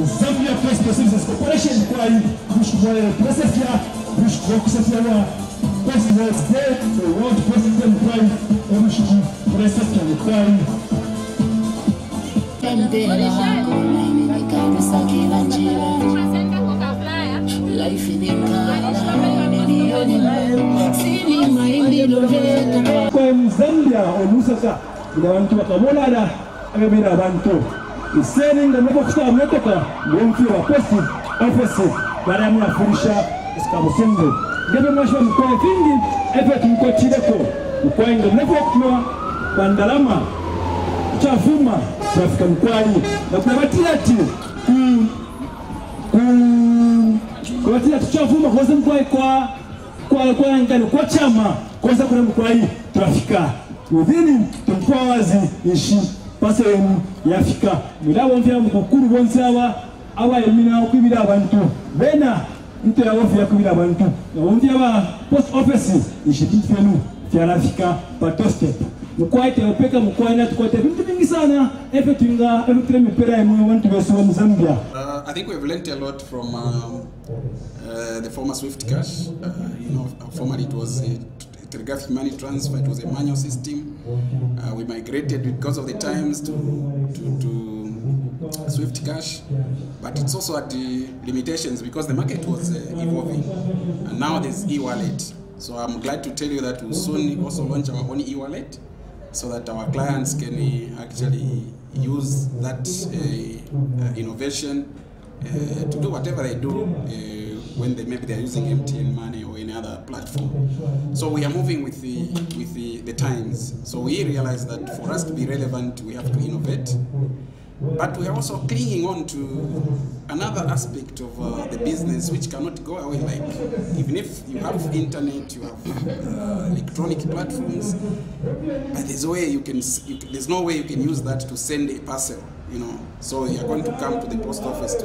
uvamia place possible za separation kwa hii kush kwa process ya kush kwa kusafia wa post was the world kwa mzambia abantu iseninga nokokuta motoka gonfira posi ofese bara munafurisha esikabusungu ngebe mwashiwa mkoa vingi efe tumkochileko mkoainga mnevokumewa kwa ndalama chafuma. Trafika mkwani na kunabatiati kunabatiati chafuma. Koze mkwai kwa kwa kwa ngani kwa chama. Koze kuna mkwai trafika. Udhini tumkuwa wazi ishi basa emu yafika. Era bonfya mukukulu bonsaaba abayemi nakubira abantu bena nto yabofya kubira abantu nabonfya ba post office inshitit pa toste patostep mukwaite opeka mukwana tukwaite vintu vingi sana. Efe twinga efitre mipera emu vantu vesu va muzambia Uh, I think we've learnt a lot from um, uh, the former Swift Cash. Uh, you know, formerly it was a telegraphic money transfer. It was a manual system. Uh, we migrated because of the times to to, to Swift Cash, but it's also at the limitations because the market was uh, evolving, and now there's e-wallet. So I'm glad to tell you that we'll soon also launch our own e-wallet so that our clients can uh, actually use that uh, uh, innovation uh, to do whatever they do when they maybe they're using MTN money or any other platform. So we are moving with the with the, the times. So we realize that for us to be relevant, we have to innovate. But we are also clinging on to another aspect of uh, the business which cannot go away. Like even if you have internet, you have uh, electronic platforms, but there's way you can, you there's no way you can use that to send a parcel. You know, so you're going to come to the post office to,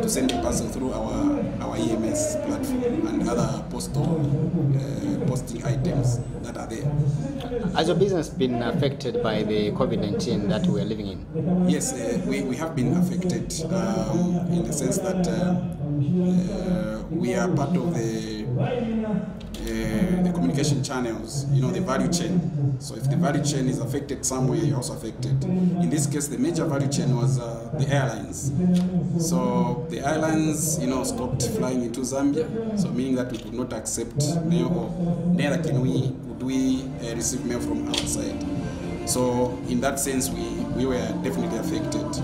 to send a parcel through our our EMS platform and other postal uh, posting items that are there. Has your business been affected by the COVID 19 that we are living in? Yes, uh, we, we have been affected um, in the sense that uh, uh, we are part of the, uh, the communication channels, you know, the value chain. So if the value chain is affected somewhere, you're also affected. In this case, the major value chain was uh, the airlines. So the airlines, you know, stopped flying into Zambia, so meaning that we could not accept mail or neither can we, would we uh, receive mail from outside. So in that sense, we, we were definitely affected.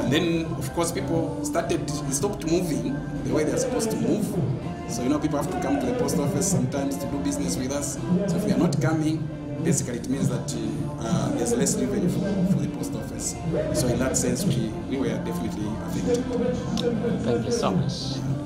And then, of course, people started, stopped moving the way they're supposed to move. So, you know, people have to come to the post office sometimes to do business with us. So if they are not coming, basically it means that uh, there's less revenue for, for the post office. So in that sense, we, we were definitely affected. Thank you so much.